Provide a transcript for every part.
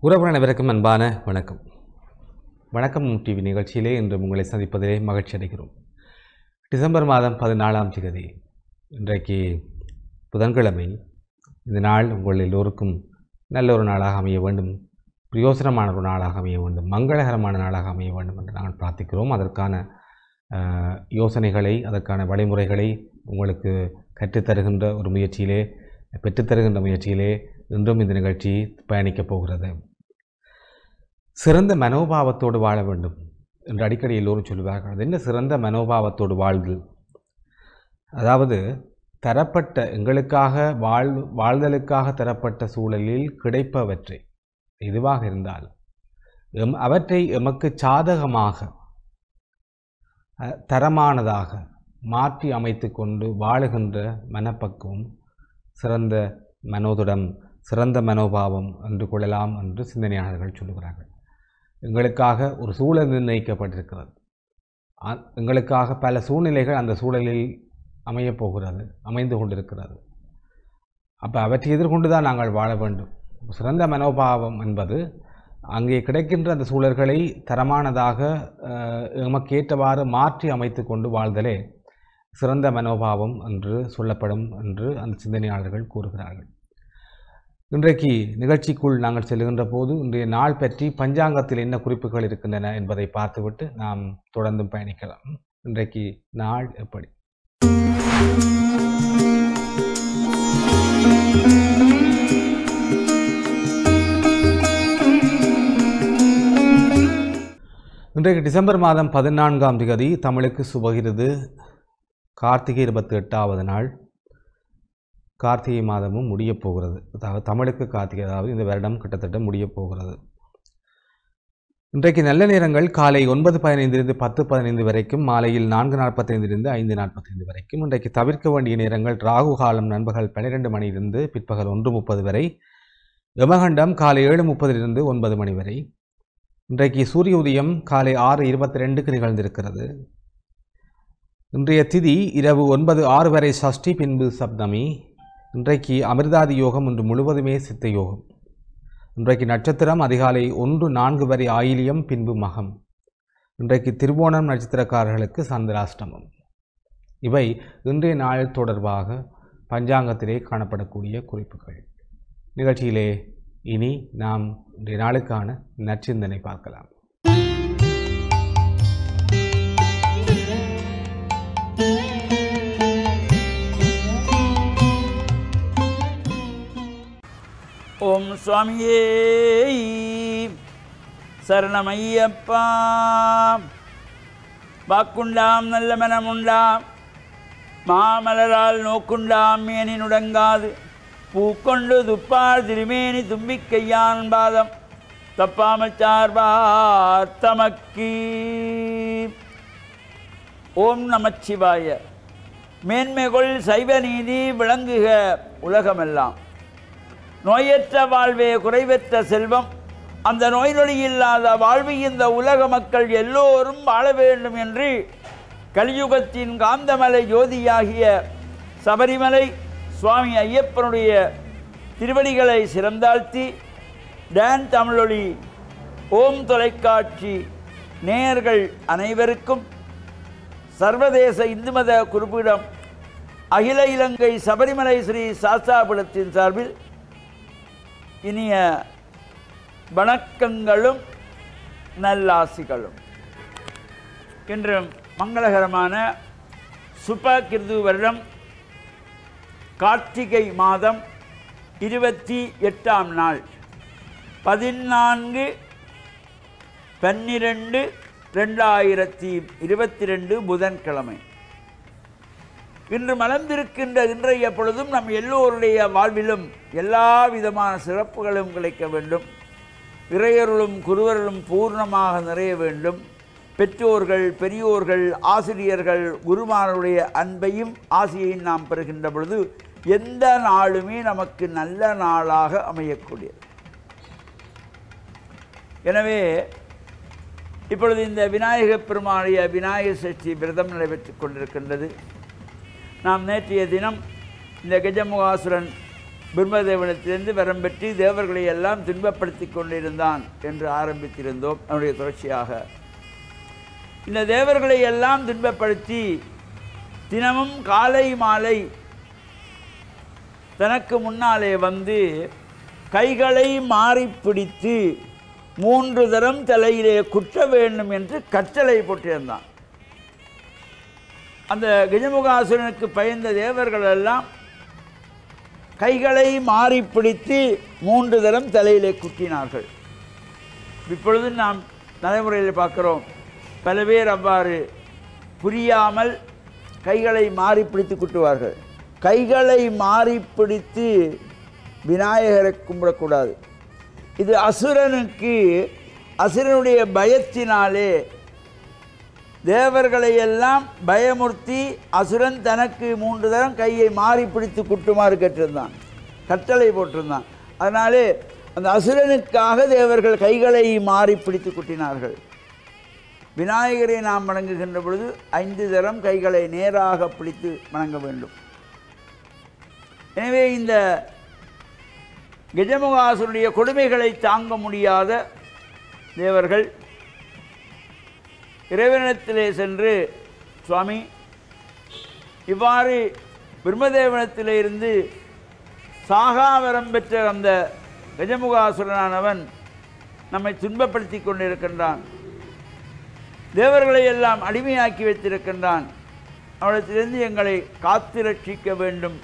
உறவுகள் அனைவருக்கும் அன்பான வணக்கம். வணக்கம் டிவி நிகழ்ச்சியிலே இன்று உங்களை சந்திப்பதிலே மகிழ்ச்சி அடைகிறோம். டிசம்பர் மாதம் பதினாலாம் தேதி இன்றைக்கு புதன்கிழமை. இந்த நாள் உங்கள் எல்லோருக்கும் நல்ல ஒரு நாளாக அமைய வேண்டும். பிரயோசனமான ஒரு நாளாக அமைய வேண்டும். மங்களகரமான நாளாக அமைய வேண்டும் என்று நாங்கள் பிரார்த்திக்கிறோம். அதற்கான யோசனைகளை அதற்கான வழிமுறைகளை உங்களுக்கு கற்றுத்தருகின்ற ஒரு முயற்சியிலே பெற்றுத்தருகின்ற முயற்சியிலே இன்றும் இந்த நிகழ்ச்சி பயணிக்கப் போகிறது. சிறந்த மனோபாவத்தோடு வாழ வேண்டும் என்று அடிக்கடி எல்லோரும் சொல்லுவார்கள். அது என்ன சிறந்த மனோபாவத்தோடு வாழ்தல் அதாவது தரப்பட்ட எங்களுக்காக வாழ் வாழ்தலுக்காக தரப்பட்ட சூழலில் கிடைப்பவற்றை எதுவாக இருந்தால் எம் அவற்றை எமக்கு சாதகமாக தரமானதாக மாற்றி அமைத்து கொண்டு வாழுகின்ற மனப்பக்குவம் சிறந்த மனோதுடம் சிறந்த மனோபாவம் என்று கொள்ளலாம் என்று சிந்தனையாளர்கள் சொல்லுகிறார்கள். எங்களுக்காக ஒரு சூழல் நிர்ணயிக்கப்பட்டிருக்கிறது. எங்களுக்காக பல சூழ்நிலைகள் அந்த சூழலில் அமையப் போகிறது அமைந்து கொண்டிருக்கிறது. அப்போ அவற்றை எதிர்கொண்டு தான் நாங்கள் வாழ வேண்டும். சிறந்த மனோபாவம் என்பது அங்கே கிடைக்கின்ற அந்த சூழல்களை தரமானதாக நமக்கு ஏற்றவாறு மாற்றி அமைத்து கொண்டு வாழ்தலே சிறந்த மனோபாவம் என்று சொல்லப்படும் என்று அந்த சிந்தனையாளர்கள் கூறுகிறார்கள். இன்றைக்கு நிகழ்ச்சிக்குள் நாங்கள் செல்கின்ற போது இன்றைய நாள் பற்றி பஞ்சாங்கத்தில் என்ன குறிப்புகள் இருக்கின்றன என்பதை பார்த்துவிட்டு நாம் தொடர்ந்தும் பயணிக்கலாம். இன்றைக்கு நாள் எப்படி? இன்றைக்கு டிசம்பர் மாதம் பதினான்காம் திகதி தமிழுக்கு சுபகிருது. கார்த்திகை இருபத்தி எட்டாவது நாள். கார்த்திகை மாதமும் முடியப் போகிறது. அதாவது தமிழுக்கு கார்த்திகை அதாவது இந்த வருடம் கிட்டத்தட்ட முடியப் போகிறது. இன்றைக்கு நல்ல நேரங்கள் காலை ஒன்பது பதினைந்திலிருந்து பத்து பதினைந்து வரைக்கும் மாலையில் நான்கு நாற்பத்தைந்திலிருந்து ஐந்து நாற்பத்தைந்து வரைக்கும். இன்றைக்கு தவிர்க்க வேண்டிய நேரங்கள் ராகு காலம் நண்பகல் பன்னிரெண்டு மணியிலிருந்து பிற்பகல் ஒன்று முப்பது வரை யமகண்டம் காலை ஏழு முப்பதிலிருந்து ஒன்பது மணி வரை. இன்றைக்கு சூரிய உதயம் காலை ஆறு இருபத்தி ரெண்டுக்கு நிகழ்ந்திருக்கிறது. இன்றைய திதி இரவு ஒன்பது ஆறு வரை சஷ்டி பின்பு சப்தமி. இன்றைக்கு அமிர்தாதி யோகம் இன்று முழுவதுமே சித்த யோகம். இன்றைக்கு நட்சத்திரம் அதிகாலை ஒன்று நான்கு வரை ஆயிலியம் பின்பு மகம். இன்றைக்கு திருவோணம் நட்சத்திரக்காரர்களுக்கு சந்திராஷ்டமம். இவை இன்றைய நாள் தொடர்பாக பஞ்சாங்கத்திலே காணப்படக்கூடிய குறிப்புகள். நிகழ்ச்சியிலே இனி நாம் இன்றைய நாளுக்கான நற்சிந்தனை பார்க்கலாம். ஓம் சுவாமியே சரணமையப்பா. வாக்குண்டாம் நல்ல மனமுண்டாம். மாமலரால் நோக்குண்டாம் மேனி நுடங்காது பூக்கொண்டு துப்பார் திருமேனி தும்பிக்கையான் பாதம். தப்பாமல் சார்பார் தமக்கி. ஓம் நமச்சிவாய. மேன்மைகொள் சைவ நீதி விளங்குக உலகமெல்லாம். நோயற்ற வாழ்வே குறைவற்ற செல்வம். அந்த நோய் நொழி இல்லாத வாழ்வு இந்த உலக மக்கள் எல்லோரும் வாழ வேண்டும் என்று கலியுகத்தின் காந்தமலை ஜோதியாகிய சபரிமலை சுவாமி ஐயப்பனுடைய திருவடிகளை சிறந்தாழ்த்தி டேன் தமிழொலி ஓம் தொலைக்காட்சி நேயர்கள் அனைவருக்கும் சர்வதேச இந்து மத குறிப்பிடம் அகில இலங்கை சபரிமலை ஸ்ரீ சாஸ்தாபுரத்தின் சார்பில் இனிய வணக்கங்களும் நல்லாசிகளும். இன்று மங்களகரமான சுப கிருது வருடம் கார்த்திகை மாதம் இருபத்தி எட்டாம் நாள். பதினான்கு பன்னிரெண்டு ரெண்டாயிரத்தி இருபத்தி ரெண்டு புதன்கிழமை. இன்று மலர்ந்திருக்கின்ற இன்றைய பொழுதும் நம் எல்லோருடைய வாழ்விலும் எல்லா விதமான சிறப்புகளும் கிடைக்க வேண்டும். இறையருளும் குருவர்களும் பூர்ணமாக நிறைய வேண்டும். பெற்றோர்கள் பெரியோர்கள் ஆசிரியர்கள் குருமானருடைய அன்பையும் ஆசையையும் நாம் பெறுகின்ற பொழுது எந்த நாளுமே நமக்கு நல்ல நாளாக அமையக்கூடியது. எனவே இப்பொழுது இந்த விநாயகப் பெருமானுடைய விநாயகர் சஷ்டி விரதம் நடைபெற்றுக் கொண்டிருக்கின்றது. நாம் நேற்றைய தினம் இந்த கஜமுகாசுரன் பிரம்மதேவனத்திலிருந்து வரம் பெற்று தேவர்களை எல்லாம் துன்பப்படுத்தி கொண்டிருந்தான் என்று ஆரம்பித்திருந்தோம் அவனுடைய தொடர்ச்சியாக. இந்த தேவர்களை எல்லாம் துன்பப்படுத்தி தினமும் காலை மாலை தனக்கு முன்னாலே வந்து கைகளை மாறி பிடித்து மூன்று தரம் தலையிலே குற்ற வேண்டும் என்று கட்டளை போட்டிருந்தான். அந்த கஜமுகாசுரனுக்கு பயந்த தேவர்கள் எல்லாம் கைகளை மாறி பிடித்து மூன்று தரம் தலையிலே குட்டினார்கள் இப்பொழுது நாம் நடைமுறையில் பார்க்கிறோம். பல பேர் அவ்வாறு புரியாமல் கைகளை மாறி பிடித்து குட்டுவார்கள் கைகளை மாறி பிடித்து விநாயகரை கும்பிடக்கூடாது. இது அசுரனுக்கு அசுரனுடைய பயத்தினாலே தேவர்களை எல்லாம் பயமுறுத்தி அசுரன் தனக்கு மூன்று தரம் கையை மாறி பிடித்து குட்டுமாறு கேட்டிருந்தான். கட்டளை போட்டிருந்தான். அதனாலே அந்த அசுரனுக்காக தேவர்கள் கைகளை மாறி பிடித்து குட்டினார்கள். விநாயகரை நாம் வணங்குகின்ற பொழுது ஐந்து தரம் கைகளை நேராக பிடித்து வணங்க வேண்டும். எனவே இந்த கஜமுகாசுனுடைய கொடுமைகளை தாங்க முடியாத தேவர்கள் இறைவனத்திலே சென்று சுவாமி இவ்வாறு பிரம்மதேவனத்திலே இருந்து சாகாவரம் பெற்ற அந்த கஜமுகாசுரனானவன் நம்மை துன்பப்படுத்தி கொண்டிருக்கின்றான். தேவர்களை எல்லாம் அடிமையாக்கி வைத்திருக்கின்றான். அவனிடத்திலிருந்து எங்களை காத்து ரட்சிக்க வேண்டும்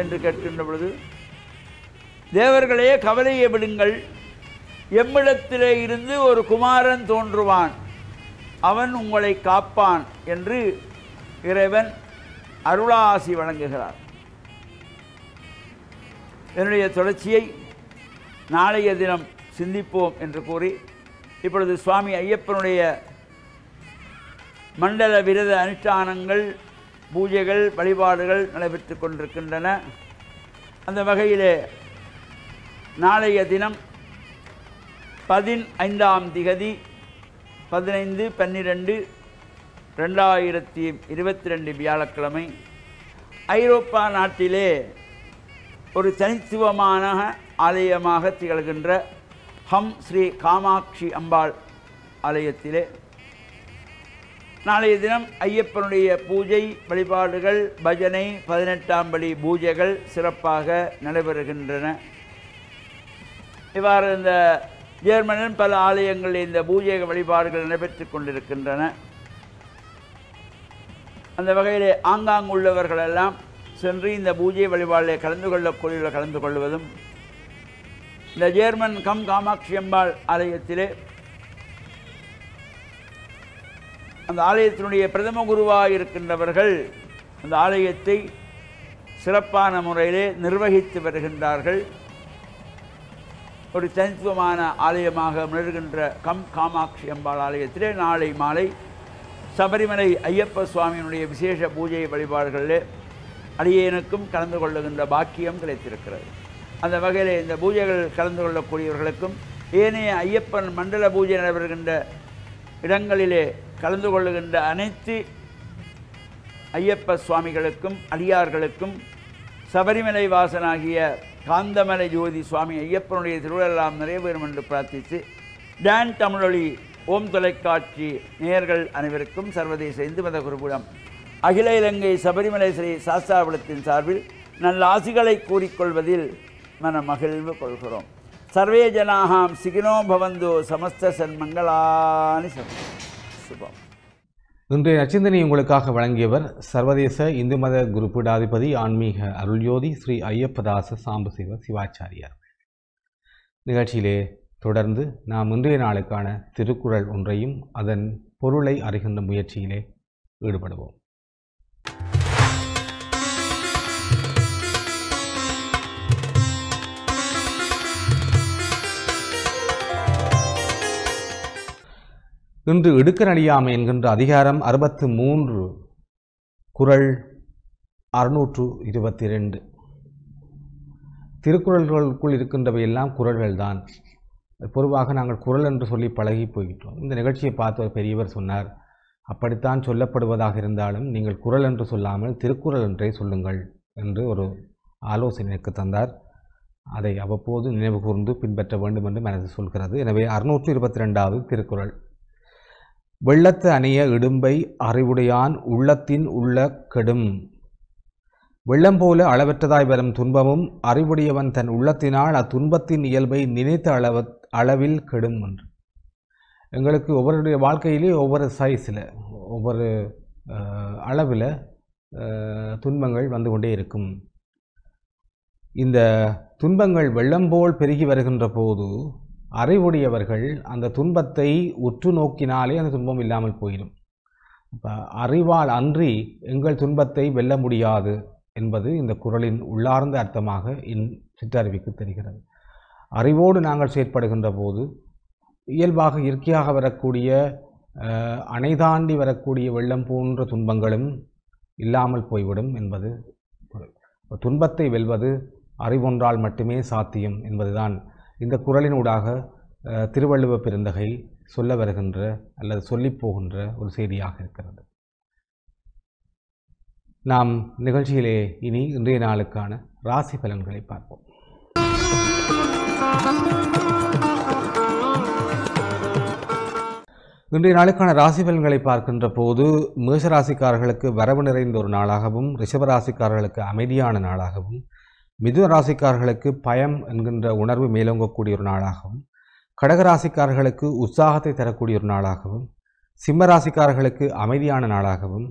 என்று கேட்கின்ற பொழுது தேவர்களே கவலையை விடுங்கள் எம்மிடத்திலே இருந்து ஒரு குமாரன் தோன்றுவான். அவன் உங்களை காப்பான் என்று இறைவன் அருளாசி வழங்குகிறார். என்னுடைய தொடர்ச்சியை நாளைய தினம் சிந்திப்போம் என்று கூறி இப்பொழுது சுவாமி ஐயப்பனுடைய மண்டல விரத அனுஷ்டானங்கள் பூஜைகள் வழிபாடுகள் நடைபெற்று கொண்டிருக்கின்றன. அந்த வகையிலே நாளைய தினம் பதினைந்தாம் திகதி பதினைந்து பன்னிரெண்டு ரெண்டாயிரத்தி இருபத்தி ரெண்டு வியாழக்கிழமை ஐரோப்பா நாட்டிலே ஒரு தனித்துவமான ஆலயமாக திகழ்கின்ற ஹம் ஸ்ரீ காமாட்சி அம்பாள் ஆலயத்திலே நாளைய தினம் ஐயப்பனுடைய பூஜை வழிபாடுகள் பஜனை பதினெட்டாம் படி பூஜைகள் சிறப்பாக நடைபெறுகின்றன. இவ்வாறு இந்த ஜெர்மனில் பல ஆலயங்களில் இந்த பூஜை வழிபாடுகள் நடைபெற்று கொண்டிருக்கின்றன. அந்த வகையில் ஆங்காங்கு உள்ளவர்களெல்லாம் சென்று இந்த பூஜை வழிபாடில் கலந்து கொள்ளக்கூடிய கலந்து கொள்வதும் இந்த ஜேர்மன் கம் காமாட்சி அம்பாள் ஆலயத்திலே அந்த ஆலயத்தினுடைய பிரதம குருவாக இருக்கின்றவர்கள் அந்த ஆலயத்தை சிறப்பான முறையிலே நிர்வகித்து வருகின்றார்கள். ஒரு தனித்துவமான ஆலயமாக மிளர்கின்ற கம் காமாட்சி அம்பாள் ஆலயத்திலே நாளை மாலை சபரிமலை ஐயப்ப சுவாமியினுடைய விசேஷ பூஜை வழிபாடுகளிலே அடியேனுக்கும் கலந்து கொள்ளுகின்ற பாக்கியம் கிடைத்திருக்கிறது. அந்த வகையில் இந்த பூஜைகள் கலந்து கொள்ளக்கூடியவர்களுக்கும் ஏனைய ஐயப்பன் மண்டல பூஜை நடைபெறுகின்ற இடங்களிலே கலந்து கொள்ளுகின்ற அனைத்து ஐயப்ப சுவாமிகளுக்கும் அடியார்களுக்கும் சபரிமலை வாசனாகிய காந்தமலை ஜோதி சுவாமி ஐயப்பனுடைய திருவிழெல்லாம் நிறைவேறும் என்று பிரார்த்தித்து டான் தமிழொலி ஓம் தொலைக்காட்சி நேயர்கள் அனைவருக்கும் சர்வதேச இந்து மத குருபுடம் அகில இலங்கை சபரிமலை ஸ்ரீ சாஸ்தாபுரத்தின் சார்பில் நல்ல ஆசிகளை கூறிக்கொள்வதில் மன மகிழ்வு கொள்கிறோம். சர்வே ஜனாகாம் சிகினோ பவந்தோ சமஸ்த சன்மங்களானி சுபம். இன்றைய நச்சிந்தனை உங்களுக்காக வழங்கியவர் சர்வதேச இந்து மத குரு பீடாதிபதி ஆன்மீக அருள்யோதி ஸ்ரீ ஐயப்பதாச சாம்பசிவ சிவாச்சாரியார். நிகழ்ச்சியிலே தொடர்ந்து நாம் இன்றைய நாளுக்கான திருக்குறள் ஒன்றையும் அதன் பொருளை அறிகின்ற முயற்சியிலே ஈடுபடுவோம். இன்று இடுக்கரடியாமை என்கின்ற அதிகாரம் அறுபத்து மூன்று குறள் அறுநூற்று இருபத்தி ரெண்டு திருக்குறள்களுக்குள் இருக்கின்றவை எல்லாம் குறள்கள் தான் பொதுவாக நாங்கள் குறள் என்று சொல்லி பழகி போய்விட்டோம். இந்த நிகழ்ச்சியை பார்த்து ஒரு பெரியவர் சொன்னார் அப்படித்தான் சொல்லப்படுவதாக இருந்தாலும் நீங்கள் குறள் என்று சொல்லாமல் திருக்குறள் என்றே சொல்லுங்கள் என்று ஒரு ஆலோசனை எனக்கு தந்தார். அதை அவ்வப்போது நினைவு கூர்ந்து பின்பற்ற வேண்டும் என்று மனது சொல்கிறது. எனவே அறுநூற்று இருபத்தி ரெண்டாவது திருக்குறள். வெள்ளத்து அணிய இடும்பை அறிவுடையான் உள்ளத்தின் உள்ள கெடும். வெள்ளம் போல அளவற்றதாய் வரும் துன்பமும் அறிவுடையவன் தன் உள்ளத்தினால் அத்துன்பத்தின் இயல்பை நினைத்த அளவ அளவில் கெடும் என்று. எங்களுக்கு ஒவ்வொருடைய வாழ்க்கையிலே ஒவ்வொரு சைஸில் ஒவ்வொரு அளவில் துன்பங்கள் வந்து கொண்டே இருக்கும். இந்த துன்பங்கள் வெள்ளம் போல் பெருகி வருகின்ற போது அறிவுடையவர்கள் அந்த துன்பத்தை உற்று நோக்கினாலே அந்த துன்பம் இல்லாமல் போயிடும். இப்போ அறிவால் அன்றி எங்கள் துன்பத்தை வெல்ல முடியாது என்பது இந்த குரலின் உள்ளார்ந்த அர்த்தமாக இன் சிற்றறிவிக்கு தெரிகிறது. அறிவோடு நாங்கள் செயற்படுகின்ற போது இயல்பாக இயற்கையாக வரக்கூடிய அணைதாண்டி அணை தாண்டி வரக்கூடிய வெள்ளம் போன்ற துன்பங்களும் இல்லாமல் போய்விடும் என்பது துன்பத்தை வெல்வது அறிவொன்றால் மட்டுமே சாத்தியம் என்பதுதான் இந்த குரலினூடாக திருவள்ளுவ பெருந்தகை சொல்ல வருகின்ற அல்லது சொல்லிப் போகின்ற ஒரு செய்தியாக இருக்கிறது. நாம் நிகழ்ச்சியிலே இனி இன்றைய நாளுக்கான ராசி பலன்களை பார்ப்போம். இன்றைய நாளுக்கான ராசி பலன்களை பார்க்கின்ற போது மேஷராசிக்காரர்களுக்கு வரவு நிறைந்த ஒரு நாளாகவும் ரிஷபராசிக்காரர்களுக்கு அமைதியான நாளாகவும் மிதுன ராசிக்காரர்களுக்கு பயம் என்கின்ற உணர்வு மேலோங்கக்கூடிய ஒரு நாளாகவும் கடகராசிக்காரர்களுக்கு உற்சாகத்தை தரக்கூடிய ஒரு நாளாகவும் சிம்ம ராசிக்காரர்களுக்கு அமைதியான நாளாகவும்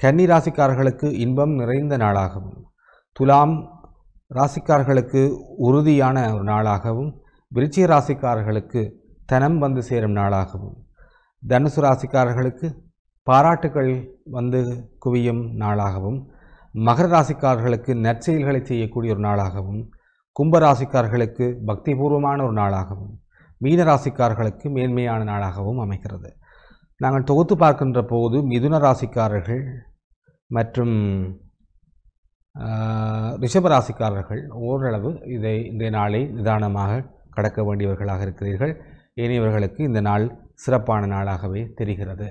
கன்னி ராசிக்காரர்களுக்கு இன்பம் நிறைந்த நாளாகவும் துலாம் ராசிக்காரர்களுக்கு உறுதியான ஒரு நாளாகவும் விருச்சிக ராசிக்காரர்களுக்கு தனம் வந்து சேரும் நாளாகவும் தனுசு ராசிக்காரர்களுக்கு பாராட்டுகள் வந்து குவியும் நாளாகவும் மகர ராசிக்காரர்களுக்கு நற்செயல்களை செய்யக்கூடிய ஒரு நாளாகவும் கும்ப ராசிக்காரர்களுக்கு பக்திபூர்வமான ஒரு நாளாகவும் மீன ராசிக்காரர்களுக்கு மேன்மையான நாளாகவும் அமைகிறது. நாங்கள் தொகுத்து பார்க்கின்ற போது மிதுன ராசிக்காரர்கள் மற்றும் ரிஷப ராசிக்காரர்கள் ஓரளவு இதை இந்த நாளை நிதானமாக கடக்க வேண்டியவர்களாக இருக்கிறீர்கள். ஏனையவர்களுக்கு இந்த நாள் சிறப்பான நாளாகவே தெரிகிறது.